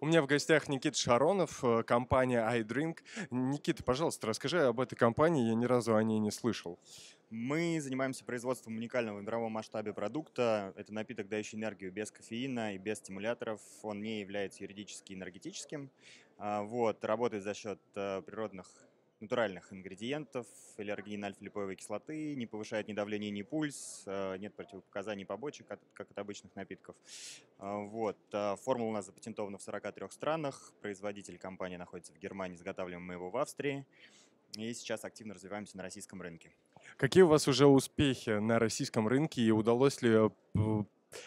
У меня в гостях Никита Шаронов, э, компания iDrink. Никита, пожалуйста, расскажи об этой компании, я ни разу о ней не слышал. Мы занимаемся производством уникального в мировом масштабе продукта. Это напиток, дающий энергию без кофеина и без стимуляторов. Он не является юридически энергетическим. А, вот, работает за счет э, природных натуральных ингредиентов, эллергин альфа-липоевой кислоты, не повышает ни давление, ни пульс, э, нет противопоказаний побочек, как от обычных напитков. Э, вот. Э, формула у нас запатентована в 43 странах, производитель компании находится в Германии, изготавливаем мы его в Австрии, и сейчас активно развиваемся на российском рынке. Какие у вас уже успехи на российском рынке и удалось ли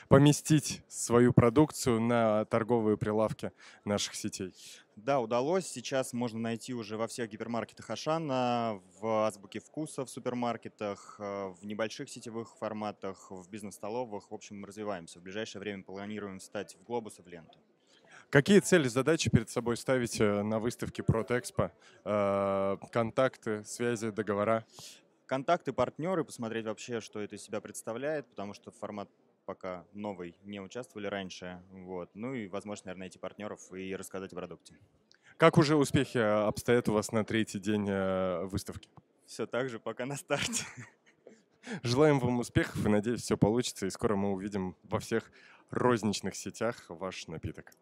поместить свою продукцию на торговые прилавки наших сетей? Да, удалось. Сейчас можно найти уже во всех гипермаркетах Ашана, в Азбуке Вкуса, в супермаркетах, э, в небольших сетевых форматах, в бизнес-столовых. В общем, мы развиваемся. В ближайшее время планируем встать в глобус и в ленту. Какие цели, задачи перед собой ставите на выставке Протэкспо? Э, контакты, связи, договора? Контакты, партнеры, посмотреть вообще, что это из себя представляет, потому что формат пока новый, не участвовали раньше. Вот. Ну и, возможно, наверное, найти партнеров и рассказать о продукте. Как уже успехи э, обстоят у вас на третий день э, выставки? Все так же, пока на старте. Желаем вам успехов и надеюсь, все получится. И скоро мы увидим во всех розничных сетях ваш напиток.